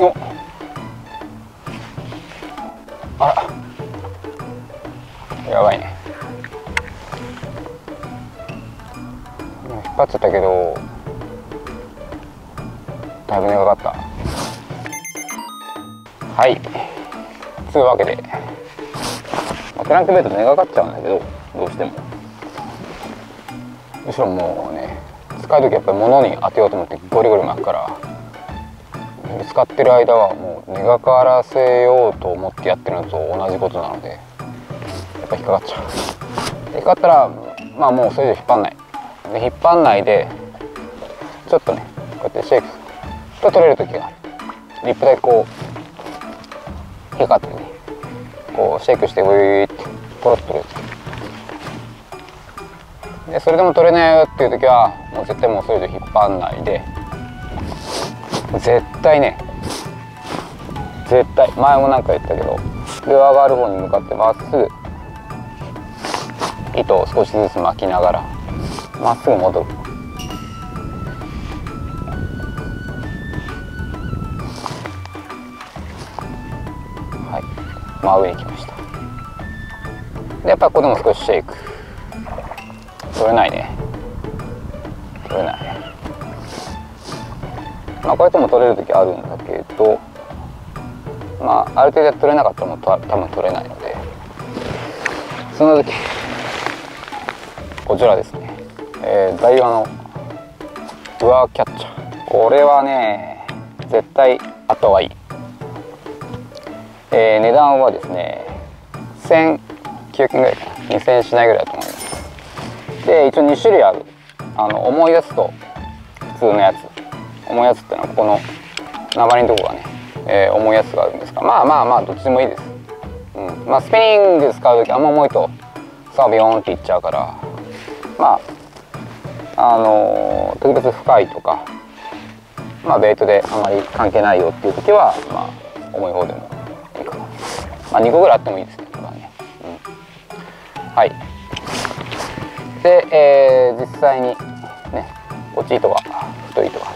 お。あ。らやばいね。引っ張っちゃったけどだいぶ長かった。はい。つうわけで、まあ、クランクベイト根がかっちゃうんだけどどうしても。むしろもうね使う時やっぱり物に当てようと思ってゴリゴリ巻くから。使ってる間はもう根がからせようと思ってやってるのと同じことなのでやっぱ引っかかっちゃう。引っかかったらまあもうそれ以上引っ張んない。で引っ張んないでちょっとねこうやってシェイクと取れる時がある。リップでこう引っかかってねこうシェイクしてウィーってポロッと取れる。でそれでも取れないよっていう時はもう絶対もうそれ以上引っ張んないで絶対ね。絶対。前も何か言ったけど。ルアーがある方に向かってまっすぐ。糸を少しずつ巻きながら。まっすぐ戻る。はい。真上に来ました。でやっぱここでも少しシェイク。取れないね。取れないまあこうやっても取れる時あるんだけどまあある程度取れなかったらもう多分取れないのでその時こちらですね、えー、ダイワのルアーキャッチャー。これはね絶対あった方がいい、えー、値段はですね1900円ぐらいかな。2000円しないぐらいだと思います。で一応2種類ある。あの重いやつと普通のやつ。重いやつってのはここの鉛のとこがね、えー、重いやつがあるんですがまあまあまあどっちでもいいです、うん。まあ、スピニング使う時あんま重いとさあビヨーンっていっちゃうからまああのー、特別深いとかまあベイトであまり関係ないよっていう時はまあ重い方でもいいかな。まあ2個ぐらいあってもいいですねこれはね、うん、はい。で、えー、実際にねこっち糸が太い糸が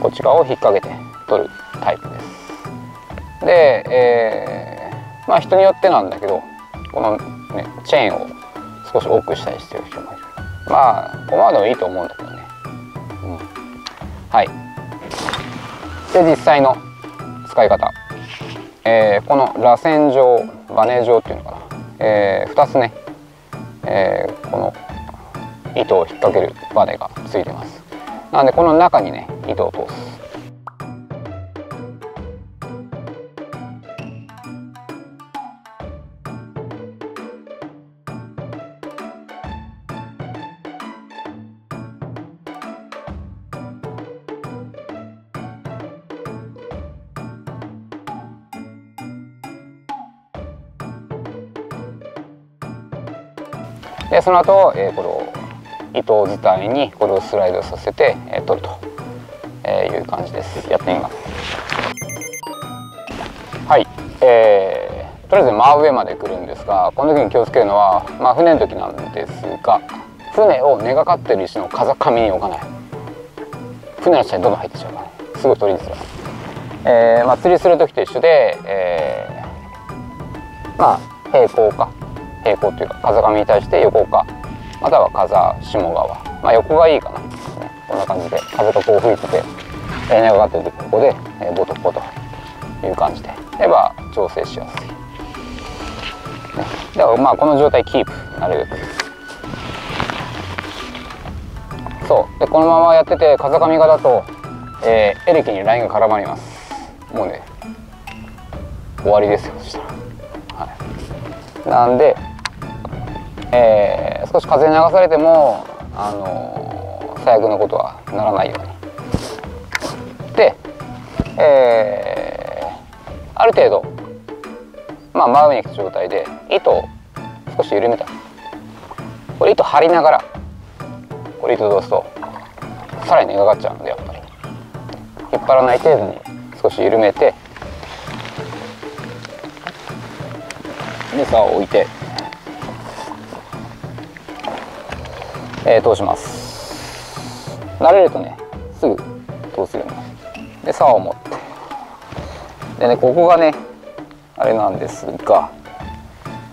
こち側を引っ掛けて取るタイプです。で、えー、まあ人によってなんだけどこのねチェーンを少し多くしたりしてる人もいる。まあここまでもいいと思うんだけどね、うん、はい。で実際の使い方、えー、この螺旋状バネ状っていうのかな、えー、2つね。えー、この糸を引っ掛けるバネがついてます。なのでこの中にね糸を通すでその後、えー、これを糸伝いにこれをスライドさせて、えー、取ると、えー、いう感じです。やってみます。はい、えー、とりあえず真上まで来るんですがこの時に気をつけるのは、まあ、船の時なんですが船を根がかってる石の風上に置かない。船の下にどんどん入ってちゃうから、ね、すぐ取りづらい、えーまあ、釣りする時と一緒で、えー、まあ平行か。平行というか風上に対して横か。または風下側まあ横がいいかな、こんな感じで風がこう吹いてて根がかってる時ここで、え、ボトボトという感じで。やれば調整しやすい、ね、ではまあこの状態キープなるべく。そう。でこのままやってて風上側だと、えー、エレキにラインが絡まります。もうね終わりですよそしたら。はい。なんでえー、少し風に流されても、あのー、最悪のことはならないように。で、えー、ある程度、まあ、真上に行く状態で糸を少し緩めたこれ糸張りながらこれ糸通すとさらに根がかっちゃうのでやっぱり引っ張らない程度に少し緩めてでさを置いてえー、通します。慣れるとねすぐ通せるようになるで竿を持って。でねここがねあれなんですが、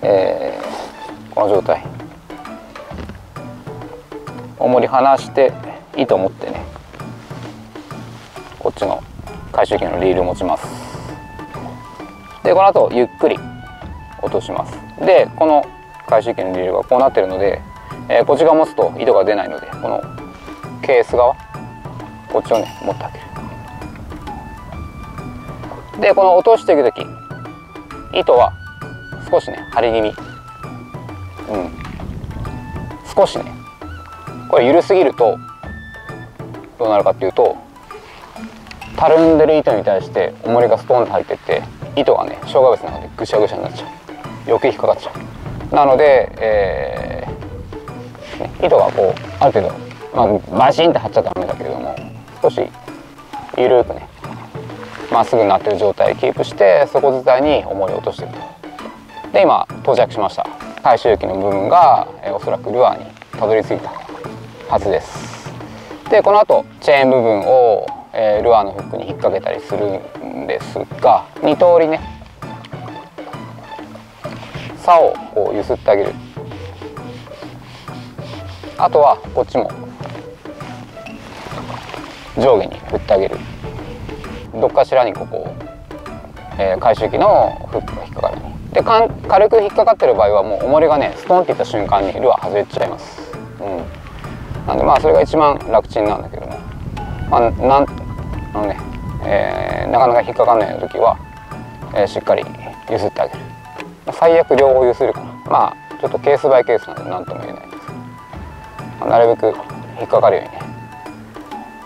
えー、この状態。重り離して糸を持ってねこっちの回収機のリールを持ちます。でこの後ゆっくり落とします。でこの回収機のリールがこうなってるので、えー、こっち側持つと糸が出ないのでこのケース側こっちをね持ってあげる。でこの落としていく時糸は少しね張り気味。うん。少しねこれ緩すぎるとどうなるかっていうとたるんでる糸に対して重りがスポンと入ってって糸がね障害物なのでぐしゃぐしゃになっちゃう。余計引っかかっちゃう。なので、えー、糸がこうある程度、まあ、バシンって張っちゃダメだけれども少し緩くねまっすぐになってる状態キープして底伝いに重りを落としてると。で今到着しました。回収機の部分が、え、おそらくルアーにたどり着いたはずです。でこの後チェーン部分を、えー、ルアーのフックに引っ掛けたりするんですが2通りね竿をこう揺すってあげる。あとはこっちも。上下に振ってあげる。どっかしらにここ、えー、回収機のフックが引っかかる。でかん軽く引っかかってる場合はもう重りがねストンっていった瞬間にルアー外れちゃいます、うん、なんでまあそれが一番楽ちんなんだけども、まあ、なんあのね、えー、なかなか引っかかんない時は、えー、しっかり揺すってあげる。最悪両方揺するかな。まあちょっとケースバイケースなんで何とも言えない、なるべく引っかかるようにね。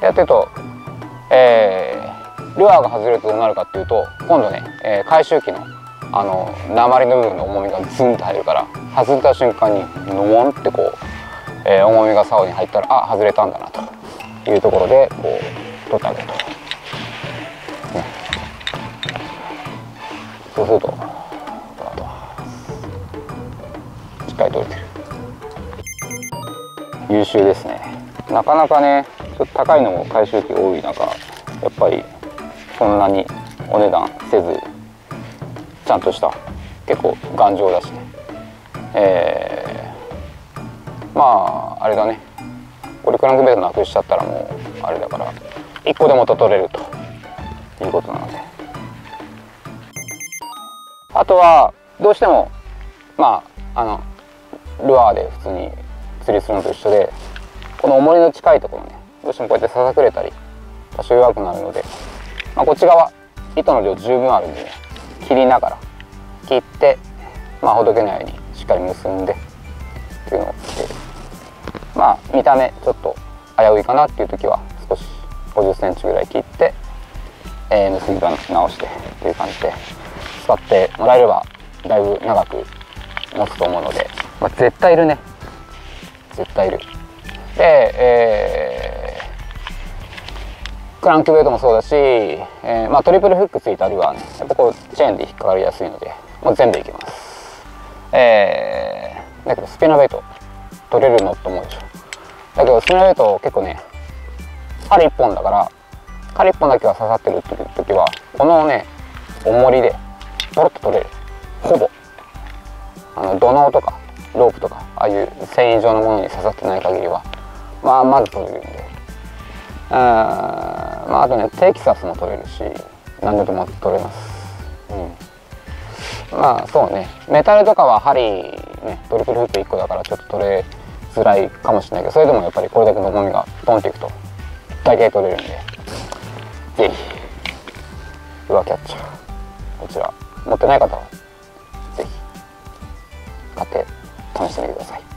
やってると、えー、ルアーが外れるとどうなるかっていうと今度ね、えー、回収機のあの鉛の部分の重みがズンと入るから外れた瞬間にノモンってこう、えー、重みが竿に入ったらあ外れたんだなと。いうところでこう取ってあげると、ね、そうするとしっかり取れてる。優秀ですね。なかなかねちょっと高いのも回収機多い中やっぱりそんなにお値段せずちゃんとした結構頑丈だしね。えー、まああれだね。これクランクベイトなくしちゃったらもうあれだから1個でもと取れると。いうことなので。あとはどうしてもまああのルアーで普通に釣りするのと一緒でこの重りの近いところねどうしてもこうやってささくれたり多少弱くなるので、まあ、こっち側糸の量十分あるんで、ね、切りながら切って、まあ、ほどけないようにしっかり結んでっていうのをてまあ見た目ちょっと危ういかなっていう時は少し5 0センチぐらい切って、えー、結び直してっていう感じで使ってもらえればだいぶ長く持つと思うので、まあ、絶対いるね絶対いる。で、えー、クランクウェイトもそうだし、えーまあ、トリプルフックついたルアーねやっぱこうチェーンで引っかかりやすいのでもう全部いきます。えー、だけどスピナーベイト取れるのって思うでしょ。だけどスピナーベイト結構ね針1本だから針1本だけが刺さってるっていう時はこのね重りでポロッと取れる。ほぼ。あの土のとかロープとかああいう繊維状のものに刺さってない限りはまあまず取れるんで。あ,、まあ、あとねテキサスも取れるし何でも取れます、うん、まあそうね。メタルとかは針ねトリプルフック1個だからちょっと取れづらいかもしれないけどそれでもやっぱりこれだけの重みがポンっていくと大体取れるんで。是非ルアーキャッチャーこちら持ってない方は是非買って試してみてください。